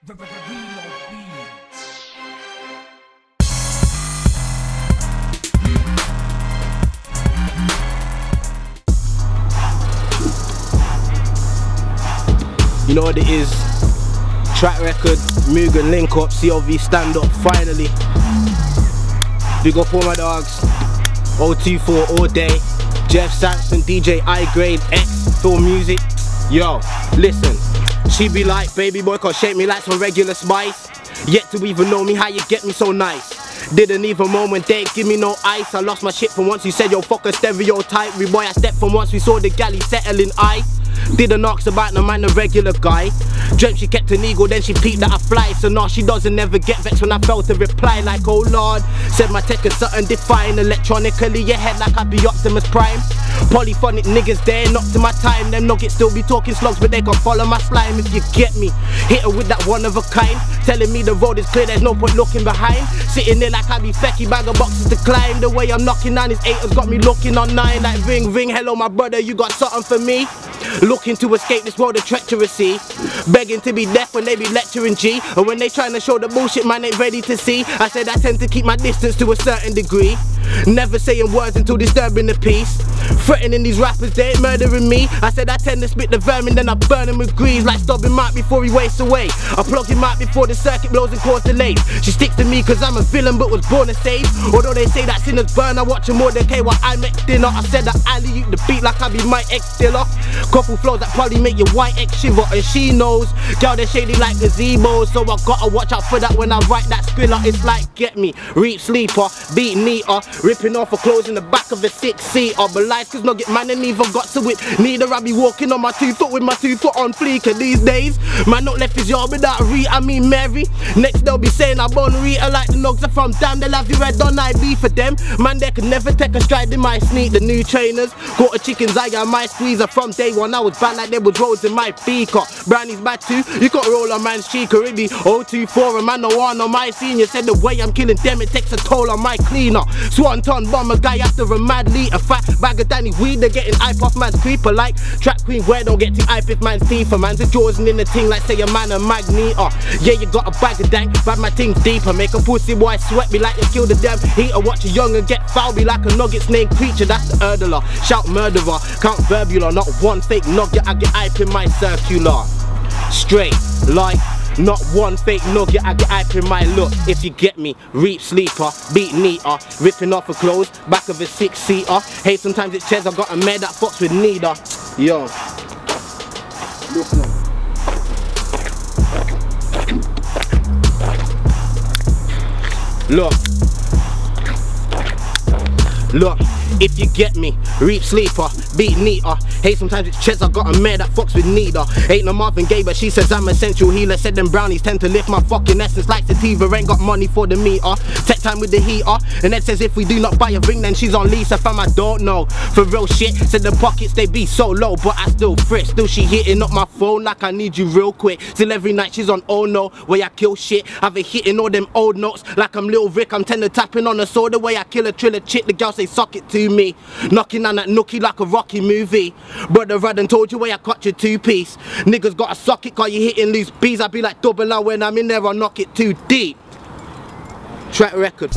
You know what it is? Track record, Mugun link up, CLV stand up, finally. Big up all my dogs. 024 all day. Jeff Sampson, DJ I Grade, X, Film Music. Yo, listen. She be like, baby boy, can shake me like some regular spice. Yet to even know me, how you get me so nice. Didn't even moment date, give me no ice. I lost my shit from once you said yo fuck a stereotype. We boy I stepped from once we saw the galley settling I. Didn't ask about no man, a regular guy. Dreamt she kept an eagle, then she peeped that I fly. So now she doesn't never get vexed when I felt to reply like, oh lord. Said my tech is something defined. Electronically, your head like I be Optimus Prime. Polyphonic niggas there, not to my time. Them nuggets still be talking slugs, but they can follow my slime if you get me. Hit her with that one of a kind. Telling me the road is clear, there's no point looking behind. Sitting there like I be fecky, bag of boxes to climb. The way I'm knocking on his eight has got me looking on nine. Like ring, ring, hello my brother, you got something for me? Looking to escape this world of treachery, Begging to be deaf when they be lecturing G. And when they trying to show the bullshit man ain't ready to see. I said I tend to keep my distance to a certain degree. Never saying words until disturbing the peace. Threatening these rappers, they ain't murdering me. I said I tend to spit the vermin, then I burn him with grease. Like stopping Mike before he wastes away. I plug him out before the circuit blows and cause delays. She sticks to me cause I'm a villain but was born to save. Although they say that sinners burn, I watch them more than K while I make dinner. I said that alley the beat like I be my ex dealer. Couple flows that probably make your white ex shiver. And she knows, girl, they're shady like gazebos. So I gotta watch out for that when I write that skriller. It's like get me, reap sleeper, beat neater. Ripping off her clothes in the back of a six seater. But life cause get man ain't even got to it. Neither I be walking on my two foot with my two foot on fleek. these days, man not left his yard without Rita, I mean Mary. Next they'll be saying I'm born Rita like the nugs are from damn. They'll have you red on I be for them. Man, they could never take a stride in my sneak. The new trainers, quarter chickens, I got my squeezer from day one. I was bad like they was roads in my beaker. Brownie's bad too. You got roll on man's cheek, already. 024 a man no one on my senior. Said the way I'm killing them, it takes a toll on my cleaner. Swanton bomber guy after a mad lead A Fat bag of Danny weed, they're getting hype off man's creeper like track queen where don't get to hype if man's deeper. Man's a jaws in the ting like say a man a magneto. Uh, yeah, you got a bag of dank, but my thing deeper. Make a pussy boy sweat me like they kill the damn heater. Watch a young and get foul be like a nugget named creature. That's the erdler. Shout murderer, count verbular, not one fake nugget. I get hype in my circular. Straight like not one fake nugget, I get hype in my look. If you get me, reap sleeper, beat neater, ripping off her clothes, back of a six seater. Hey, sometimes it says I got a mare that fucks with neither. Yo, look. Look. Look. If you get me, reap sleeper, beat neater. Hey, sometimes it's chest, I got a mare that fucks with neither. Ain't no Marvin Gaye, but she says I'm a central healer. Said them brownies tend to lift my fucking essence like sativa. Ain't got money for the meter. Tech time with the heater. And that says if we do not buy a ring, then she's on lease. Lisa. Fam, I don't know. For real shit, said the pockets they be so low, but I still fret. Still she hitting up my phone like I need you real quick. Still every night she's on oh no, where I kill shit. I've been hitting all them old notes like I'm Lil Rick. I'm tender tapping on the sword the way I kill a triller chick. The girls say suck it to me. Knocking on that nookie like a Rocky movie. Brother, done told you where I cut your two piece. Niggas got a socket, cause you hitting loose bees. I be like double R when I'm in there, I knock it too deep. Track record.